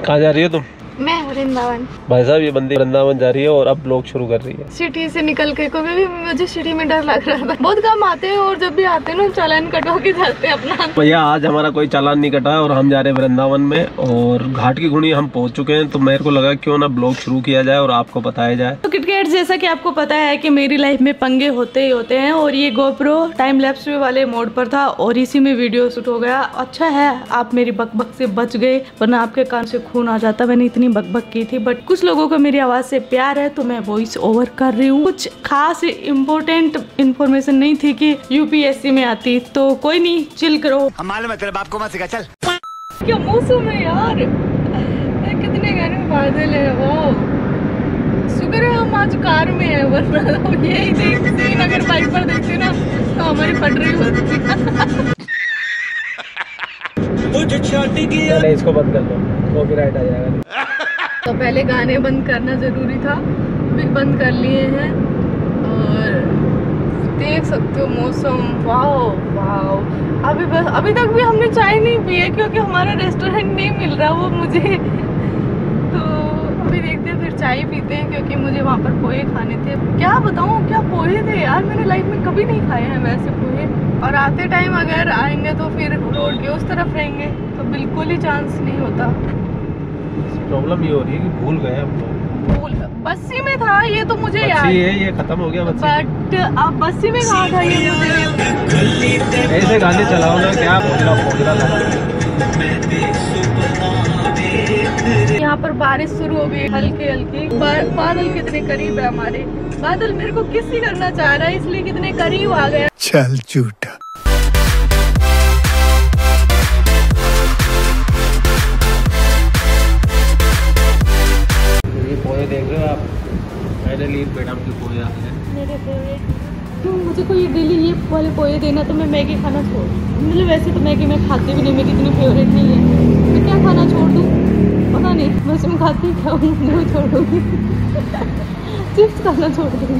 कहाँ जा रही हो तुम? मैं वृंदावन। भाई साहब ये बंदी वृंदावन जा रही है और अब ब्लॉग शुरू कर रही है। सिटी से निकल के कभी भी मुझे सिटी में डर लग रहा था। बहुत कम आते हैं और जब भी आते हैं ना चालान कटवा के जाते हैं अपना। भैया आज हमारा कोई चालान नहीं कटा है और हम जा रहे हैं वृंदावन में और घाट की घुड़ी हम पहुँच चुके हैं तो मेरे को लगा क्यों ना ब्लॉग शुरू किया जाए और आपको बताया जाए। तो किटकेट जैसा कि आपको पता है कि मेरी लाइफ में पंगे होते ही होते हैं और ये गोप्रो टाइम लैप्स वाले मोड पर था और इसी में वीडियो शूट हो गया। अच्छा है आप मेरी बकबक से बच गए वरना आपके कान से खून आ जाता। मैंने इतनी बकबक की थी बट कुछ लोगों को मेरी आवाज़ से प्यार है तो मैं वॉइस ओवर कर रही हूँ। कुछ खास इम्पोर्टेंट इन्फॉर्मेशन नहीं थी कि यूपीएससी में आती तो कोई नहीं चिल करो। हम मालूम तेरे बाप को मत सिखा चल। क्या मौसम है यार। कितने घने बादल है वाह। शुक्र है हम आज कार में है वरना यही देखते अगर बाइक पर देखते ना तो हमारी पटरी होती। पहले इसको बंद कर दो कॉपीराइट आ जाएगा। तो पहले गाने बंद करना ज़रूरी था फिर बंद कर लिए हैं और देख सकते हो मौसम वाओ वाओ। अभी बस अभी तक भी हमने चाय नहीं पी है क्योंकि हमारा रेस्टोरेंट नहीं मिल रहा वो मुझे अभी देखते हैं फिर चाय पीते हैं क्योंकि मुझे वहाँ पर पोहे खाने थे। क्या बताऊँ क्या पोहे थे यार? मैंने लाइफ में कभी नहीं खाए हैं वैसे पोहे। और आते टाइम अगर आएँगे तो फिर रोड के उस तरफ़ रहेंगे तो बिल्कुल ही चांस नहीं होता। प्रॉब्लम ये हो रही है कि भूल गए हम लोग। भूल बस्सी में था ये तो मुझे याद है ये खत्म हो गया बट अब बस्सी में कहा था ये मुझे ऐसे गाने चलाओ ना क्या भोगला लगा यहाँ पर बारिश शुरू हो गई हल्की हल्की। बादल कितने करीब है हमारे। बादल मेरे को किस ही करना चाह रहा है? इसलिए कितने करीब आ गया चल झूठा। पोहे देख रहे हो आप? फाइनली मैडम के पोहे आ गए मेरे फेवरेट तुम मुझे कोई डेली ये वाले पोहे देना तो मैं मैगी खाना छोड़ मतलब वैसे तो मैगी मैं खाती भी नहीं मेरी इतनी फेवरेट नहीं है। मैं क्या खाना छोड़ दूँ? नहीं वैसे मैं खाती क्या हूँ? वो छोड़ दूँगी चिप्स खाना छोड़ दूँगी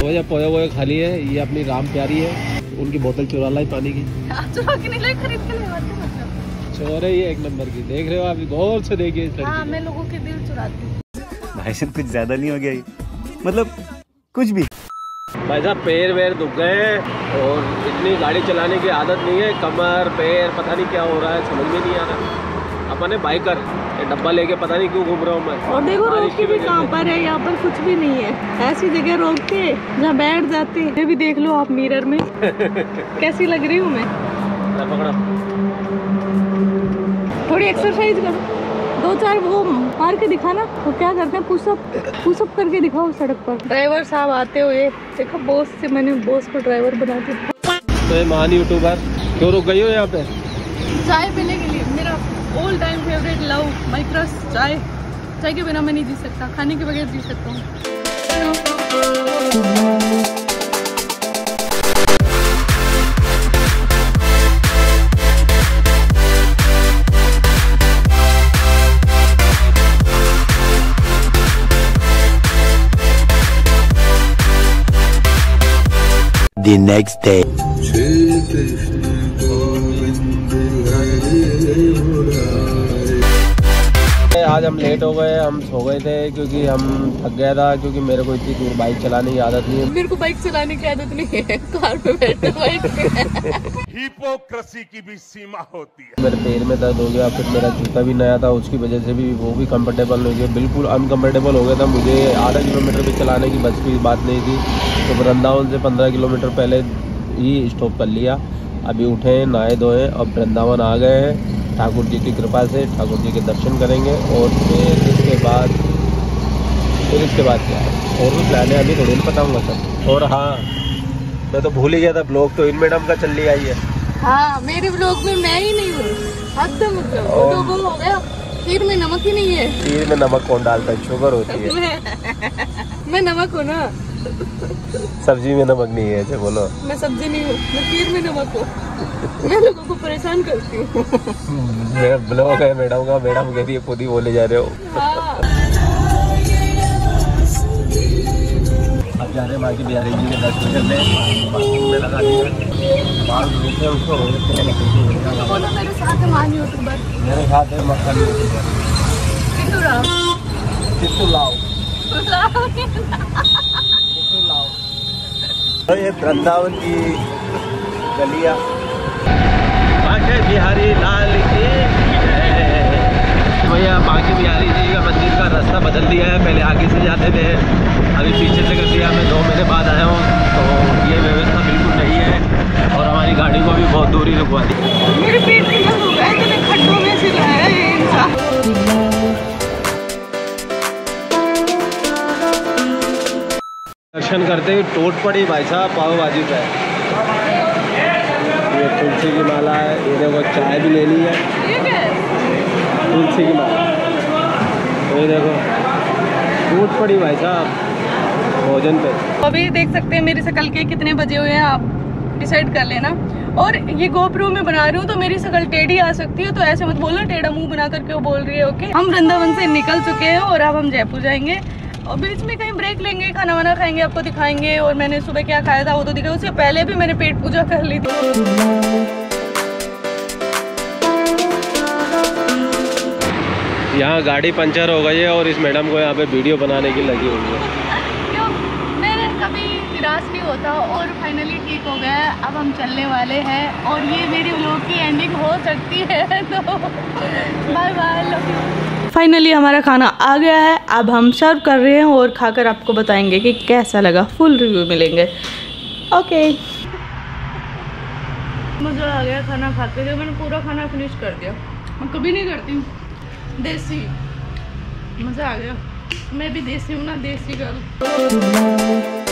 पोहे पोहे वोहे खाली है ये अपनी राम प्यारी है उनकी बोतल चुरा लाई पानी की। चुरा के नहीं लाई खरीद के ले मतलब। चोर है ये एक नंबर की देख रहे हो आप गौर से देखिए हाँ मैं लोगों के दिल चुराती हूँ। भाई साहब कुछ ज़्यादा नहीं हो गया मतलब कुछ भी। भाई साहब पैर वैर दुख गए हैं और इतनी गाड़ी चलाने की आदत नहीं है। कमर पैर पता नहीं क्या हो रहा है समझ में नहीं आ रहा। अपन है बाइकर डब्बा लेके पता नहीं क्यों घूम रहा हूँ मैं। और देखो रोक के भी कहाँ पर है यहाँ पर कुछ भी नहीं है। ऐसी जगह रोक के जहाँ बैठ जाते। हैं ये भी देख लो आप मिरर में। कैसी लग रही हूँ मैं? पकड़ो। थोड़ी एक्सरसाइज करो। दो चार वो मार के दिखाना तो क्या करते हैं? पुशअप पुशअप करके दिखाओ सड़क पर। ड्राइवर साहब आते हुए देखो बॉस से मैंने बॉस को ड्राइवर बना दिया। तो ये महान यूट्यूबर क्यों रुक गई हो यहाँ पे? चाय पीने के लिए मेरा all time favourite love my crush चाय। चाय के बिना मैं नहीं जी सकता खाने के बगैर जी सकता हूँ। The next day. आज हम लेट हो गए हम सो गए थे क्योंकि हम थक गया था क्योंकि मेरे को इतनी दूर बाइक चलाने की आदत नहीं है। मेरे को बाइक चलाने की आदत नहीं है कार पे बैठे बाइक हिपोक्रेसी की भी सीमा होती है। मेरे पैर में दर्द हो गया फिर मेरा जूता भी नया था उसकी वजह से भी वो भी कंफर्टेबल नहीं गया बिल्कुल अनकम्फर्टेबल हो गया था मुझे आधा किलोमीटर भी चलाने की बस की बात नहीं थी। तो वृंदावन से पंद्रह किलोमीटर पहले ही स्टॉप कर लिया। अभी उठे हैं नहाए धोए अब वृंदावन आ गए हैं। ठाकुर जी की कृपा से ठाकुर जी के दर्शन करेंगे और फिर इसके बाद फिर इसके बाद क्या है? और भी प्लान है अभी थोड़ी नहीं बताऊँगा सब। और हाँ मैं तो भूल ही गया था ब्लॉग तो इन मैडम का चल लिया ही। है हाँ मेरे ब्लॉग में मैं ही नहीं हूँ। तो वो हो गया। खीर में नमक ही नहीं है। खीर में नमक कौन डालता है? शुगर होती है। मैं नमक हूँ ना। सब्ज़ी में नमक नहीं है अच्छा बोलो। मैं सब्ज़ी नहीं हूँ मैं खीर में नमक हूँ। मैं लोगों को परेशान करती हूँ। मेरा ब्लॉग है मैडम का मैडम कहती है खुद ही बोले जा रहे हो। हाँ। अब जा रहे हैं बाकी बिहारी जी के दर्शन करने। में लगा दिए बाहर रुके उसको साथ मान यूट्यूबर। मेरे साथ है मक्खन कितु लाओ कितु लाओ तो ये वृंदावन की गलिया। बांके बिहारी लाल की भैया बांके बिहारी जी का मंदिर का रास्ता बदल दिया है पहले आगे से जाते थे अभी पीछे से कर दिया। मैं दो महीने बाद आया हूँ तो ये व्यवस्था बिल्कुल नहीं है और हमारी गाड़ी को भी बहुत दूरी रुकवा दी। मेरे पेट में दर्द हो गया है इतने खड्डों में से लाया है इंसान। दर्शन करते ही टूट पड़ी भाई साहब पाव भाजी पे। ये तुलसी की माला है ये देखो चाय भी लेनी है है। तुलसी की माला। ये देखो टूट पड़ी भाई साहब, भोजन पे। अभी देख सकते हैं मेरी शकल के कितने बजे हुए हैं, आप डिसाइड कर लेना। और ये गोप्रो में बना रही हूँ तो मेरी शकल टेढ़ी आ सकती है तो ऐसे मत बोलना, टेढ़ा मुँह बना करके वो बोल रही है, ओके? हम वृंदावन से निकल चुके हैं और अब हम जयपुर जाएँगे। और बीच में कहीं ब्रेक लेंगे खाना वाना खाएँगे आपको दिखाएँगे और मैंने सुबह क्या खाया था वो तो दिखाया उससे पहले भी मैंने पेट पूजा कर ली थी। यहाँ गाड़ी पंचर हो गई है और इस मैडम को यहाँ पे वीडियो बनाने की लगी हुई है। कभी निराश नहीं होता और फाइनली ठीक हो गया अब हम चलने वाले हैं और ये मेरी व्लॉग की एंडिंग हो सकती है तो बाय बाय फाइनली हमारा खाना आ गया है। अब हम सर्व कर रहे हैं और खाकर आपको बताएँगे कि कैसा लगा। फुल रिव्यू मिलेंगे। ओके मज़ा आ गया खाना खाते हुए। मैंने पूरा खाना फिनिश कर दिया। मैं कभी नहीं करती हूँ। देसी। मज़ा आ गया। मैं भी देसी हूँ ना, देसी गर्ल।